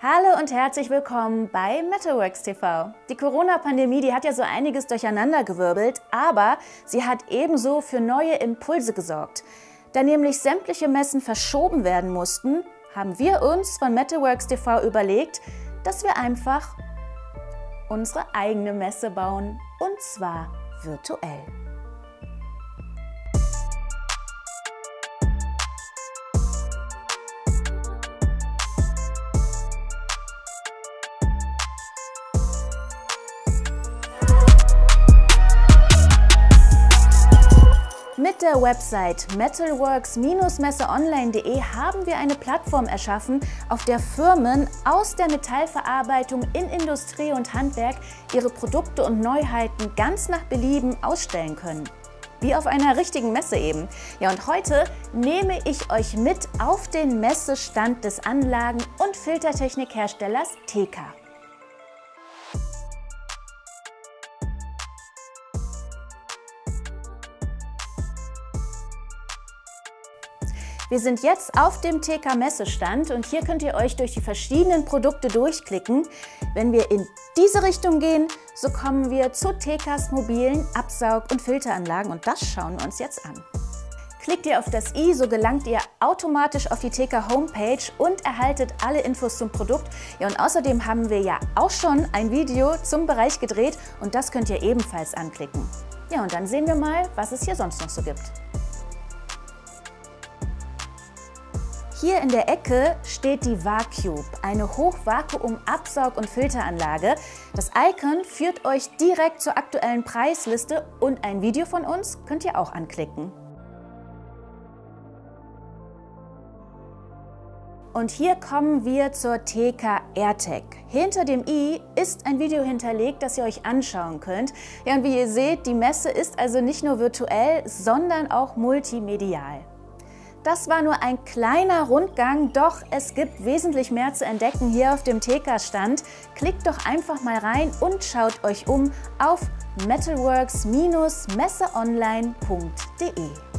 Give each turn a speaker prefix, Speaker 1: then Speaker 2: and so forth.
Speaker 1: Hallo und herzlich willkommen bei Metalworks TV. Die Corona-Pandemie, die hat ja so einiges durcheinandergewirbelt, aber sie hat ebenso für neue Impulse gesorgt. Da nämlich sämtliche Messen verschoben werden mussten, haben wir uns von Metalworks TV überlegt, dass wir einfach unsere eigene Messe bauen und zwar virtuell. Mit der Website metalworks-messeonline.de haben wir eine Plattform erschaffen, auf der Firmen aus der Metallverarbeitung in Industrie und Handwerk ihre Produkte und Neuheiten ganz nach Belieben ausstellen können. Wie auf einer richtigen Messe eben. Ja, und heute nehme ich euch mit auf den Messestand des Anlagen- und Filtertechnikherstellers TK. Wir sind jetzt auf dem TK Messestand und hier könnt ihr euch durch die verschiedenen Produkte durchklicken. Wenn wir in diese Richtung gehen, so kommen wir zu TKs mobilen Absaug- und Filteranlagen und das schauen wir uns jetzt an. Klickt ihr auf das i, so gelangt ihr automatisch auf die TK Homepage und erhaltet alle Infos zum Produkt. Ja, und außerdem haben wir ja auch schon ein Video zum Bereich gedreht und das könnt ihr ebenfalls anklicken. Ja, und dann sehen wir mal, was es hier sonst noch so gibt. Hier in der Ecke steht die Vacuube, eine Hochvakuum-Absaug- und Filteranlage. Das Icon führt euch direkt zur aktuellen Preisliste und ein Video von uns könnt ihr auch anklicken. Und hier kommen wir zur TK AirTech. Hinter dem i ist ein Video hinterlegt, das ihr euch anschauen könnt. Ja, und wie ihr seht, die Messe ist also nicht nur virtuell, sondern auch multimedial. Das war nur ein kleiner Rundgang, doch es gibt wesentlich mehr zu entdecken hier auf dem TK-Stand. Klickt doch einfach mal rein und schaut euch um auf metalworks-messeonline.de.